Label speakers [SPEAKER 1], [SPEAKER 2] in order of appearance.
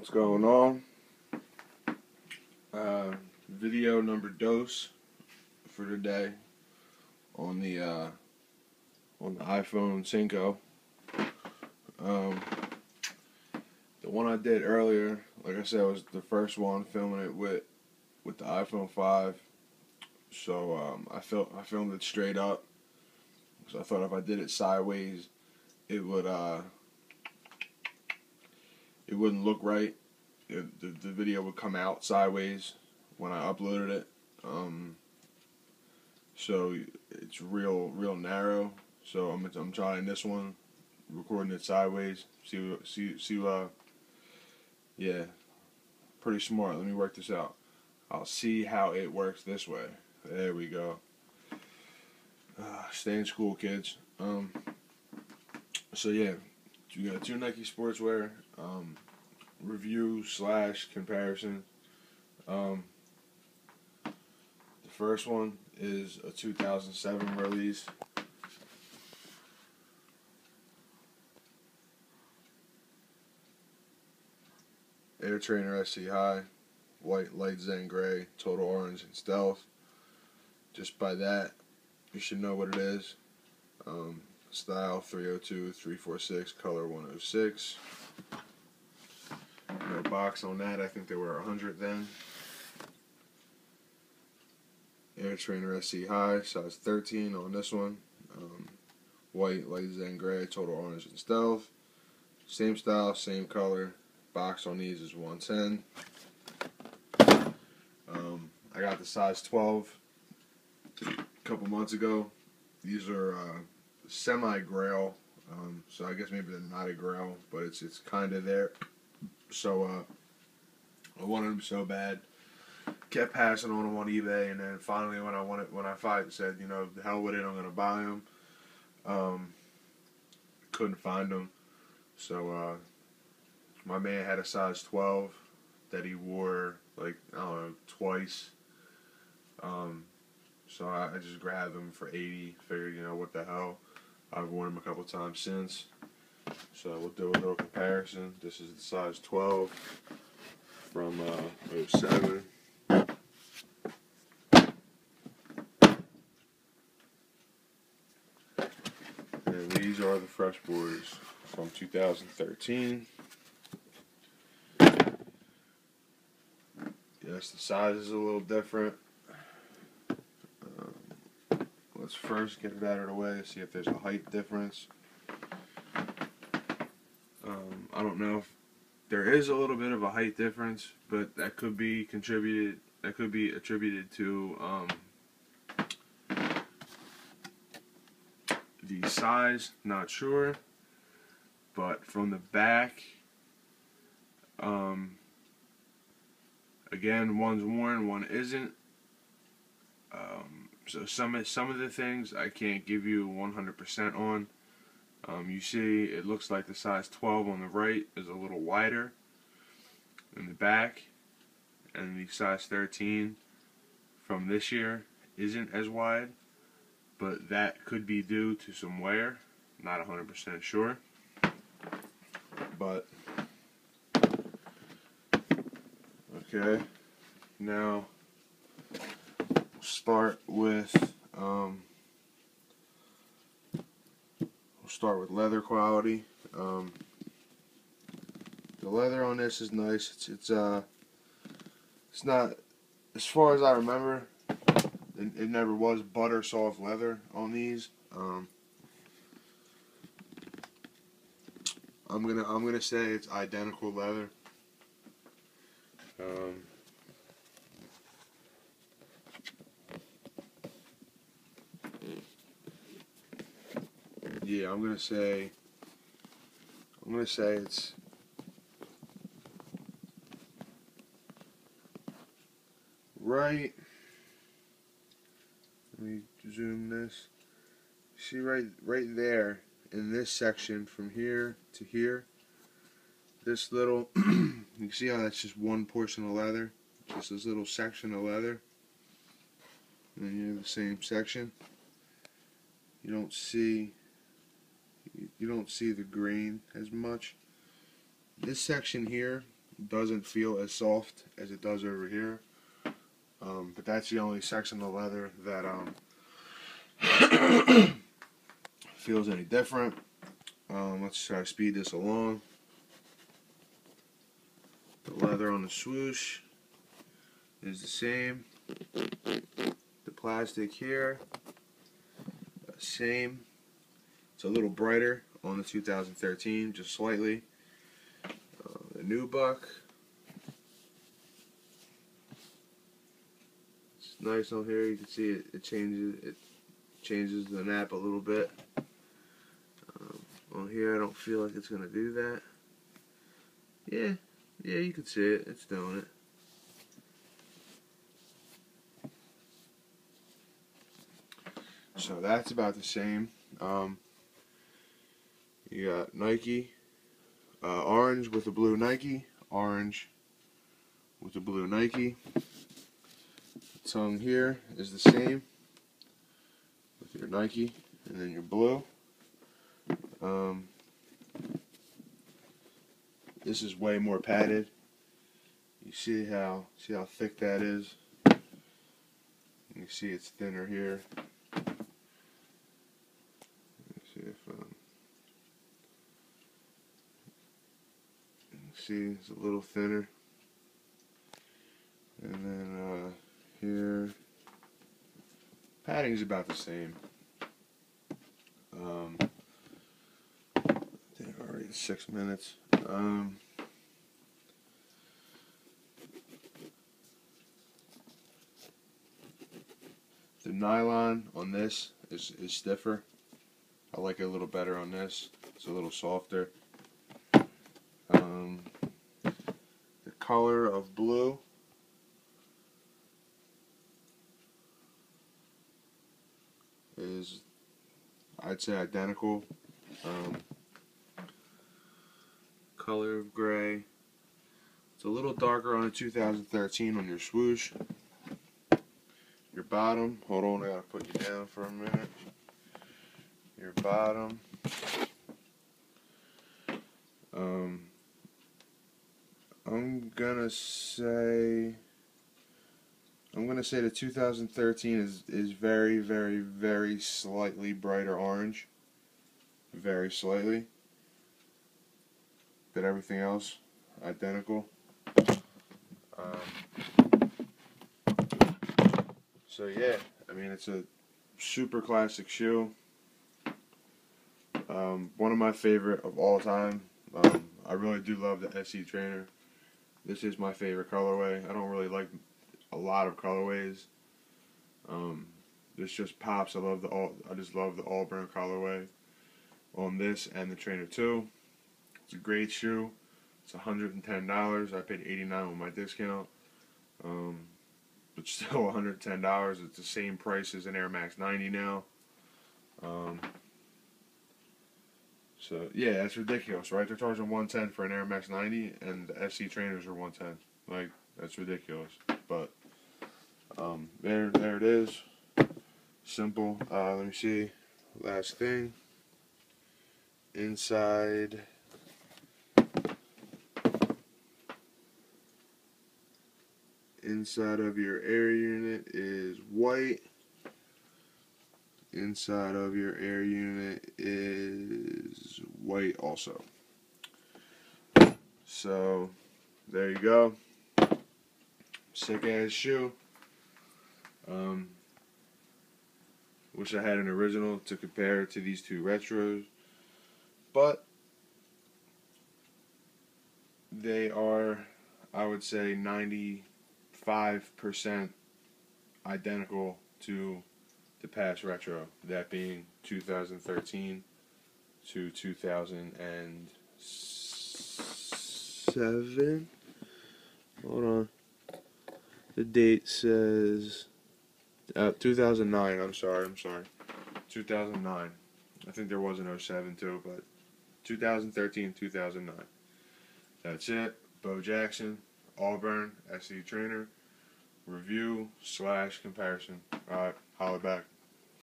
[SPEAKER 1] What's going on? Uh, video number dose for today on the uh, on the iPhone 5. Um, the one I did earlier, like I said, was the first one filming it with with the iPhone 5. So um, I felt I filmed it straight up. So I thought if I did it sideways, it would uh, it wouldn't look right. It, the, the video would come out sideways when I uploaded it. Um, so it's real real narrow. So I'm I'm trying this one, recording it sideways. See see see uh yeah, pretty smart. Let me work this out. I'll see how it works this way. There we go. Uh, stay in school, kids. Um, so yeah, you got two Nike sportswear um, review slash comparison. Um, the first one is a 2007 release. Air Trainer SC High, white, light Zen gray, total orange, and stealth. Just by that, you should know what it is. Um, style 302, 346, color 106. No box on that. I think they were 100 then. Air Trainer SC High, size 13 on this one. Um, white, light Zen gray, total orange, and stealth. Same style, same color. Box on these is 110. Um, I got the size 12 a couple months ago. These are uh, semi-grail, um, so I guess maybe they're not a grail, but it's it's kind of there. So uh, I wanted them so bad. Kept passing on them on eBay, and then finally, when I wanted, when I finally said, you know, the hell with it, I'm gonna buy them. Um, couldn't find them, so uh, my man had a size 12 that he wore like I don't know twice. Um, so I, I, just grabbed them for 80. Figured you know what the hell. I've worn them a couple times since. So we'll do a little comparison. This is the size 12 from uh, 07. And these are the Fresh Boys from 2013. Yes, the size is a little different. First get it out of the way, see if there's a height difference. Um, I don't know if there is a little bit of a height difference, but that could be contributed. That could be attributed to um, the size. Not sure, but from the back, um, again, one's worn, one isn't. Um, so some some of the things I can't give you 100% on. Um, you see, it looks like the size 12 on the right is a little wider in the back, and the size 13 from this year isn't as wide, but that could be due to some wear. Not 100% sure, but okay. Now, start with um, start with leather quality. Um, the leather on this is nice. It's it's uh it's not as far as I remember. It, it never was butter soft leather on these. Um, I'm gonna I'm gonna say it's identical leather. Um, yeah, I'm gonna say I'm gonna say it's right. Let me zoom this. See right right there in this section from here to here. This little you can see how that's just one portion of leather. Just this little section of leather. And then you have the same section. You don't see you don't see the grain as much. This section here, doesn't feel as soft as it does over here. Um, but that's the only section of the leather that um, feels any different. Um, let's try to speed this along. The leather on the swoosh is the same. The plastic here, same. It's a little brighter on the 2013, just slightly. Uh, the buck. It's nice on here. You can see it, it changes it changes the nap a little bit. Um, on here, I don't feel like it's gonna do that. Yeah, yeah, you can see it. It's doing it. So that's about the same. Um, you got Nike, uh, orange with the blue Nike, orange with the blue Nike. The tongue here is the same with your Nike and then your blue. Um, this is way more padded. You see how see how thick that is. You see it's thinner here. see if um, see it's a little thinner. And then uh, here, padding's about the same. Um, already six minutes. Um, the nylon on this is, is stiffer. I like it a little better on this. It's a little softer. Um, the color of blue is, I'd say, identical. Um, color of gray. It's a little darker on a 2013 on your swoosh. Your bottom, hold on, I gotta put you down for a minute. Your bottom. Um, I'm gonna say, I'm gonna say the 2013 is is very, very, very slightly brighter orange. Very slightly but everything else identical. Um, so yeah, I mean it's a super classic shoe. Um, one of my favorite of all time. Um, I really do love the SC Trainer. This is my favorite colorway. I don't really like a lot of colorways. Um, this just pops. I love the all. I just love the all Auburn colorway on this and the Trainer 2. It's a great shoe. It's $110. I paid 89 with my discount. Um, but still $110. It's the same price as an Air Max 90 now. Um, so yeah, that's ridiculous, right? They're charging 110 for an Air Max 90, and the SC trainers are 110. Like that's ridiculous. But um, there, there it is. Simple. Uh, let me see. Last thing. Inside. Inside of your air unit is white. Inside of your air unit is white also. So, there you go. Sick ass shoe. Um, wish I had an original to compare to these two retros. But they are, I would say, 90 5% identical to the past retro, that being 2013 to 2007. Hold on. The date says uh, 2009. I'm sorry. I'm sorry. 2009. I think there was an 07 too, but 2013, 2009. That's it. Bo Jackson. Auburn SC trainer review slash comparison. All right, holler back.